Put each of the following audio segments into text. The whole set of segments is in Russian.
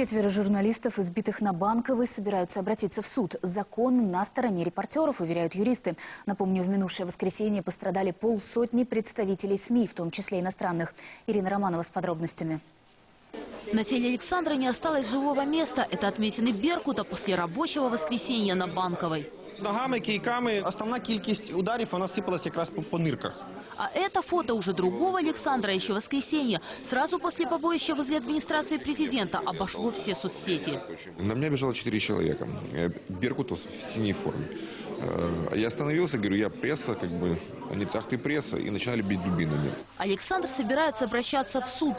Четверо журналистов, избитых на Банковой, собираются обратиться в суд. Закон на стороне репортеров, уверяют юристы. Напомню, в минувшее воскресенье пострадали полсотни представителей СМИ, в том числе иностранных. Ирина Романова с подробностями. На теле Александра не осталось живого места. Это отметины Беркута после рабочего воскресенья на Банковой Ногами, кийками. Основна кількість ударів вона сипалась якраз по, по нирках. А это фото уже другого Александра еще воскресенье. Сразу после побоища возле администрации президента обошло все соцсети. На меня бежало четыре человека. Э, Беркут в синей форме. Э, Я остановился, говорю, я пресса, как бы, они, ах ты пресса, и начинали бить дубинами. Александр собирается обращаться в суд.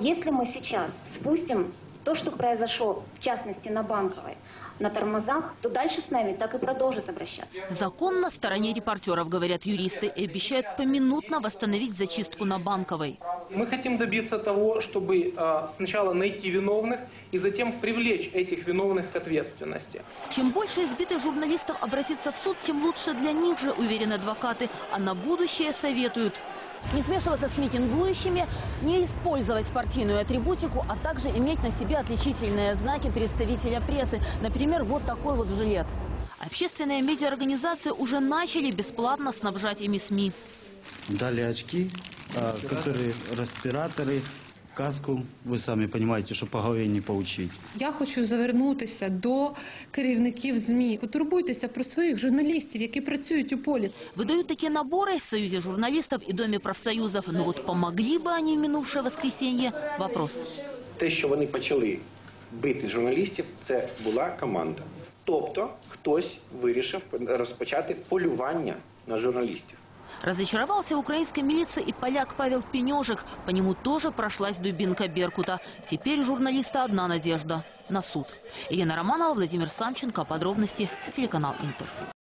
Если мы сейчас спустим то, что произошло, в частности, на Банковой, на тормозах, то дальше с нами так и продолжит обращаться. Закон на стороне репортеров, говорят юристы, и обещают поминутно восстановить зачистку на Банковой. Мы хотим добиться того, чтобы э, сначала найти виновных и затем привлечь этих виновных к ответственности. Чем больше избитых журналистов обратится в суд, тем лучше для них же, уверены адвокаты. А на будущее советуют не смешиваться с митингующими, не использовать партийную атрибутику, а также иметь на себе отличительные знаки представителя прессы. Например, вот такой вот жилет. Общественные медиаорганизации уже начали бесплатно снабжать ими СМИ. Дали очки, а, которые респираторы, каску. Ви самі розумієте, що по голові не поучить. Я хочу завернутися до керівників ЗМІ. Потурбуйтеся про своїх журналістів, які працюють у полі. Выдают такие наборы в Союзе журналистов и Доме профсоюзов. Но вот помогли бы они в минувшее воскресенье – вопрос. те, що вони почали бити журналістів, це була команда. Тобто хтось вирішив розпочати полювання на журналістів. Разочаровался в украинской милиции и поляк Павел Пенежик. По нему тоже прошлась дубинка Беркута. Теперь у журналиста одна надежда – на суд. Ирина Романова, Владимир Самченко. Подробности. Телеканал «Интер».